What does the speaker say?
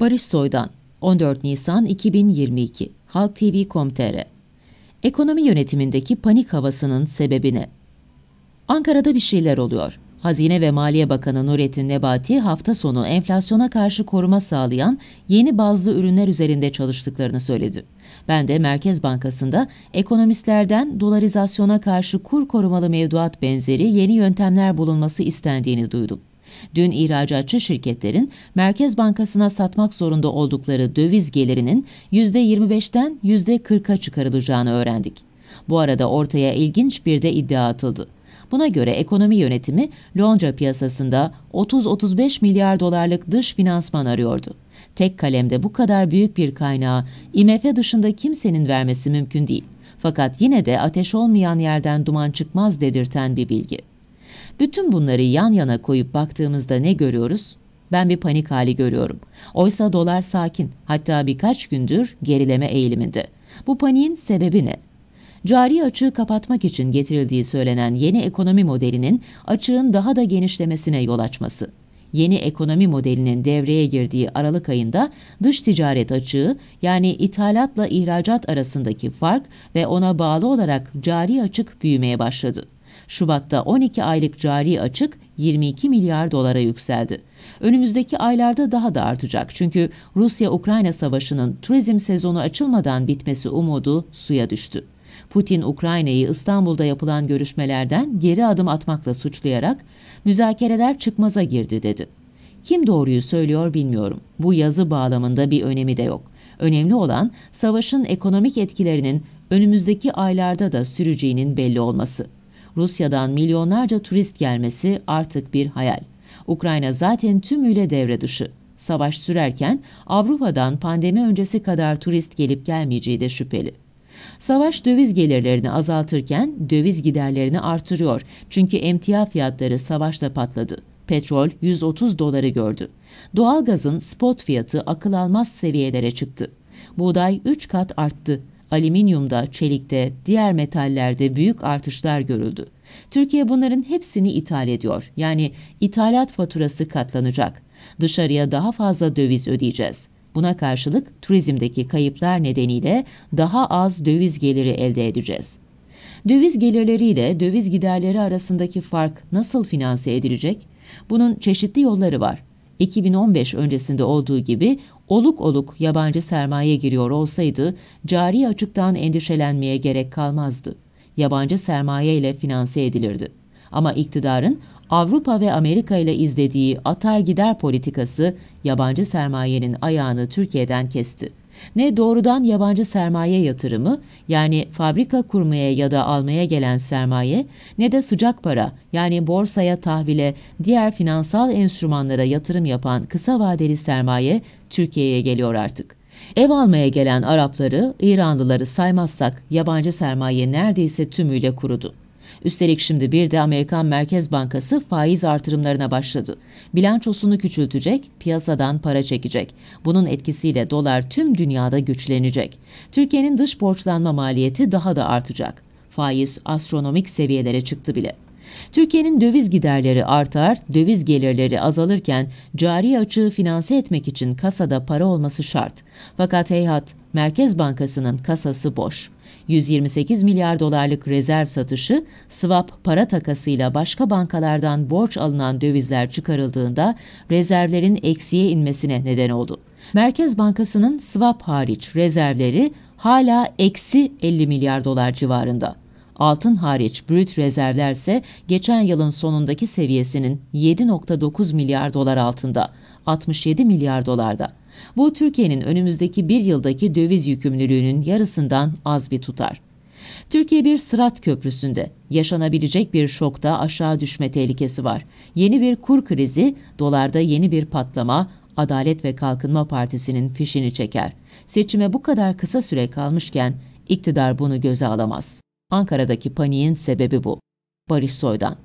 Barış Soydan 14 Nisan 2022 Halk TV.com.tr Ekonomi yönetimindeki panik havasının sebebi ne? Ankara'da bir şeyler oluyor. Hazine ve Maliye Bakanı Nurettin Nebati hafta sonu enflasyona karşı koruma sağlayan yeni bazlı ürünler üzerinde çalıştıklarını söyledi. Ben de Merkez Bankası'nda ekonomistlerden dolarizasyona karşı kur korumalı mevduat benzeri yeni yöntemler bulunması istendiğini duydum. Dün ihracatçı şirketlerin Merkez Bankası'na satmak zorunda oldukları döviz gelirinin %25'ten %40'a çıkarılacağını öğrendik. Bu arada ortaya ilginç bir de iddia atıldı. Buna göre ekonomi yönetimi Londra piyasasında 30-35 milyar dolarlık dış finansman arıyordu. Tek kalemde bu kadar büyük bir kaynağı IMF dışında kimsenin vermesi mümkün değil. Fakat yine de ateş olmayan yerden duman çıkmaz dedirten bir bilgi. Bütün bunları yan yana koyup baktığımızda ne görüyoruz? Ben bir panik hali görüyorum. Oysa dolar sakin, hatta birkaç gündür gerileme eğiliminde. Bu paniğin sebebi ne? Cari açığı kapatmak için getirildiği söylenen yeni ekonomi modelinin açığın daha da genişlemesine yol açması. Yeni ekonomi modelinin devreye girdiği Aralık ayında dış ticaret açığı yani ithalatla ihracat arasındaki fark ve ona bağlı olarak cari açık büyümeye başladı. Şubat'ta 12 aylık cari açık 22 milyar dolara yükseldi. Önümüzdeki aylarda daha da artacak çünkü Rusya-Ukrayna savaşının turizm sezonu açılmadan bitmesi umudu suya düştü. Putin Ukrayna'yı İstanbul'da yapılan görüşmelerden geri adım atmakla suçlayarak müzakereler çıkmaza girdi dedi. Kim doğruyu söylüyor bilmiyorum. Bu yazı bağlamında bir önemi de yok. Önemli olan savaşın ekonomik etkilerinin önümüzdeki aylarda da süreceğinin belli olması. Rusya'dan milyonlarca turist gelmesi artık bir hayal. Ukrayna zaten tümüyle devre dışı. Savaş sürerken Avrupa'dan pandemi öncesi kadar turist gelip gelmeyeceği de şüpheli. Savaş döviz gelirlerini azaltırken döviz giderlerini artırıyor. Çünkü emtia fiyatları savaşla patladı. Petrol 130 doları gördü. Doğalgazın spot fiyatı akıl almaz seviyelere çıktı. Buğday 3 kat arttı. Alüminyumda, çelikte, diğer metallerde büyük artışlar görüldü. Türkiye bunların hepsini ithal ediyor. Yani ithalat faturası katlanacak. Dışarıya daha fazla döviz ödeyeceğiz. Buna karşılık turizmdeki kayıplar nedeniyle daha az döviz geliri elde edeceğiz. Döviz gelirleriyle döviz giderleri arasındaki fark nasıl finanse edilecek? Bunun çeşitli yolları var. 2015 öncesinde olduğu gibi oluk oluk yabancı sermaye giriyor olsaydı cari açıktan endişelenmeye gerek kalmazdı. Yabancı sermaye ile finanse edilirdi. Ama iktidarın Avrupa ve Amerika ile izlediği atar gider politikası yabancı sermayenin ayağını Türkiye'den kesti. Ne doğrudan yabancı sermaye yatırımı yani fabrika kurmaya ya da almaya gelen sermaye ne de sıcak para yani borsaya tahvile diğer finansal enstrümanlara yatırım yapan kısa vadeli sermaye Türkiye'ye geliyor artık. Ev almaya gelen Arapları, İranlıları saymazsak yabancı sermaye neredeyse tümüyle kurudu. Üstelik şimdi bir de Amerikan Merkez Bankası faiz artırımlarına başladı. Bilançosunu küçültecek, piyasadan para çekecek. Bunun etkisiyle dolar tüm dünyada güçlenecek. Türkiye'nin dış borçlanma maliyeti daha da artacak. Faiz astronomik seviyelere çıktı bile. Türkiye'nin döviz giderleri artar, döviz gelirleri azalırken cari açığı finanse etmek için kasada para olması şart. Fakat heyhat, Merkez Bankası'nın kasası boş. 128 milyar dolarlık rezerv satışı, swap para takasıyla başka bankalardan borç alınan dövizler çıkarıldığında rezervlerin eksiye inmesine neden oldu. Merkez Bankası'nın swap hariç rezervleri hala eksi 50 milyar dolar civarında. Altın hariç brüt rezervler ise geçen yılın sonundaki seviyesinin 7.9 milyar dolar altında, 67 milyar dolarda. Bu Türkiye'nin önümüzdeki bir yıldaki döviz yükümlülüğünün yarısından az bir tutar. Türkiye bir sırat köprüsünde. Yaşanabilecek bir şokta aşağı düşme tehlikesi var. Yeni bir kur krizi, dolarda yeni bir patlama, Adalet ve Kalkınma Partisi'nin fişini çeker. Seçime bu kadar kısa süre kalmışken iktidar bunu göze alamaz. Ankara'daki paniğin sebebi bu. Barış Soydan